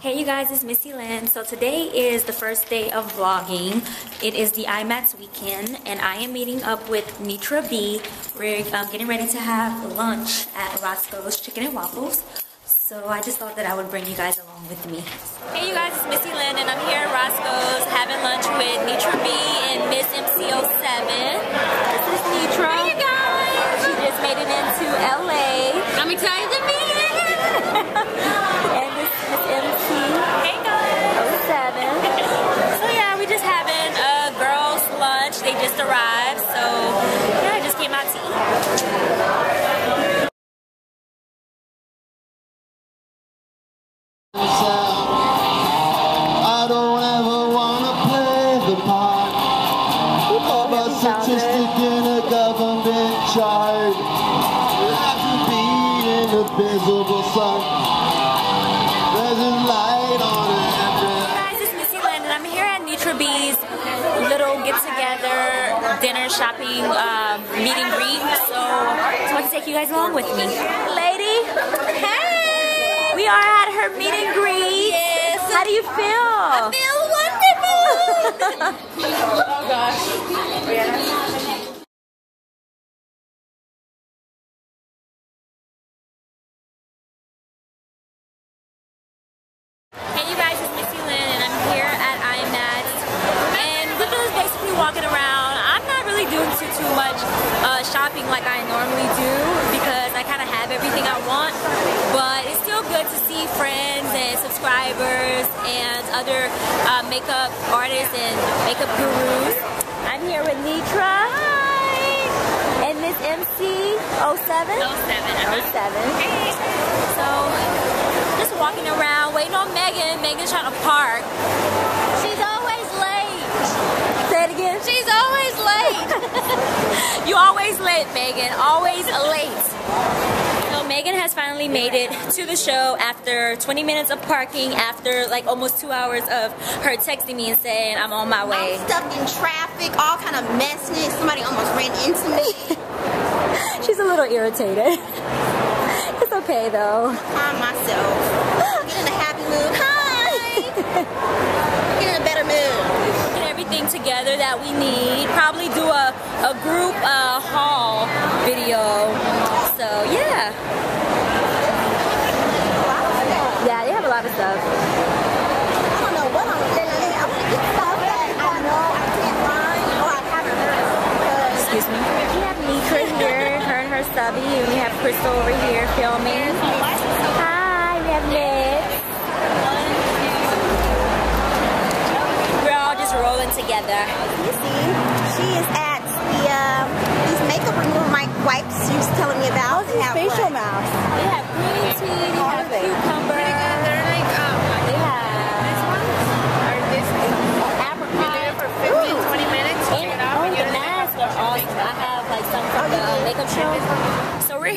Hey you guys, it's Missy Lynn. So today is the first day of vlogging. It is the IMATS weekend and I am meeting up with NitraaB. We're um, getting ready to have lunch at Roscoe's Chicken and Waffles. So I just thought that I would bring you guys along with me. Hey you guys, it's Missy Lynn and I'm here at Roscoe's having lunch with Nitra just arrived, so yeah, I just came out to eat. I don't ever wanna play the part of a statistic in a government chart. To be in the visible sun. Dinner, shopping, um, meet and greet. So I want to take you guys along with me. Lady, hey! We are at her meet and greet. Yes. How do you feel? I Feel wonderful. oh gosh. Hey want but it's still good to see friends and subscribers and other uh, makeup artists and makeup gurus. I'm here with Nitra. Hi! And Miss MC 07? 07. 07. Hey. So just walking around, waiting on Megan. Megan's trying to park. She's always late. Say it again. She's always late. you always late, Megan. Always late. Megan has finally made it to the show after 20 minutes of parking, after like almost two hours of her texting me and saying I'm on my way. I'm stuck in traffic, all kind of messiness. Somebody almost ran into me. She's a little irritated. it's okay though. Calm myself. Get in a happy mood. Hi. Get in a better mood. get everything together that we need. Probably do a, a group uh, haul video. So yeah. Yeah, they have a lot of stuff. I don't know what I'm gonna. I'm get stuff that I know I can't find or I haven't heard. Excuse me. We have Nitra here, her and her subby, and we have Crystal over here filming. Hi, we have Nick. We're all just rolling together. You see, she is at the um, these makeup remover wipes she was telling me about. They have what?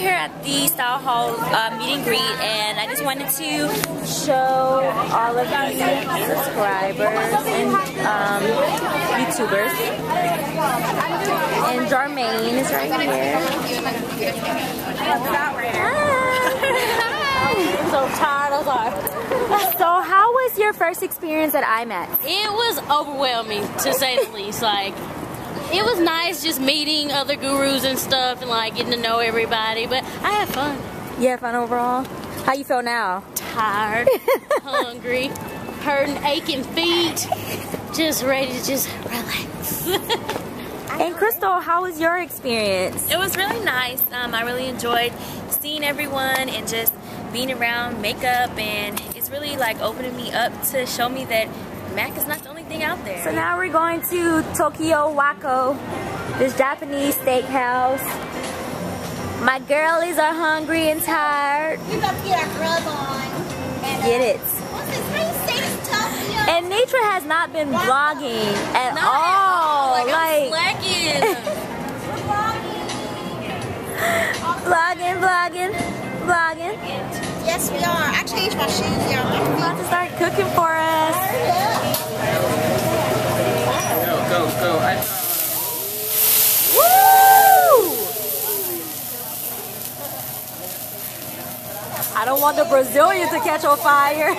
Here at the StyleHaul uh, meet and greet, and I just wanted to show all of the subscribers and um, YouTubers. And Jarmaine is right here. Hi. So tired. I'm sorry. So, how was your first experience at IMATS? It was overwhelming to say the least. Like, it was nice just meeting other gurus and stuff and like getting to know everybody. But I had fun. You had fun overall? How you feel now? Tired, hungry, hurting, aching feet, just ready to just relax. And Crystal, how was your experience? It was really nice. Um, I really enjoyed seeing everyone and just being around makeup, and it's really like opening me up to show me that MAC is not the only thing out there. So now we're going to Tokyo Wako, this Japanese steakhouse. My girlies are hungry and tired. We're about to get our grub on. And, uh, Get it. What's this? How you say this? Tokyo. And Nitra has not been vlogging at all. Like, I'm Like, slacking. vlogging, vlogging, vlogging. Yes, we are. I changed my shoes, y'all. We're about to start cooking for us. Want the Brazilian to catch on fire.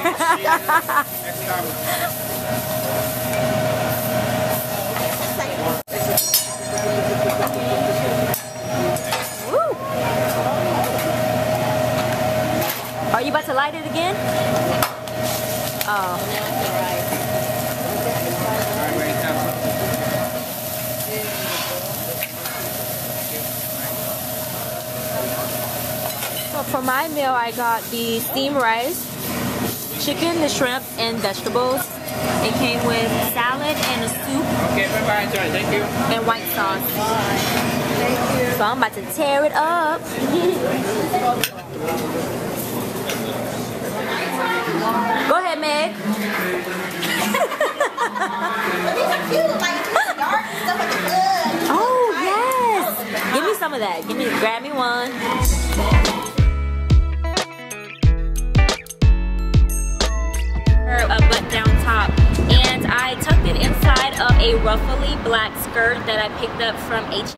Are you about to light it again? Oh. Alright, ready, time. So for my meal, I got the steamed rice, chicken, the shrimp, and vegetables. It came with salad and a soup Okay, bye bye. Enjoy. Thank you. and white sauce. So I'm about to tear it up. Go ahead, Meg. But these are cute, like dark stuff like good. Oh yes. Give me some of that. Give me grab me one. Black skirt that I picked up from H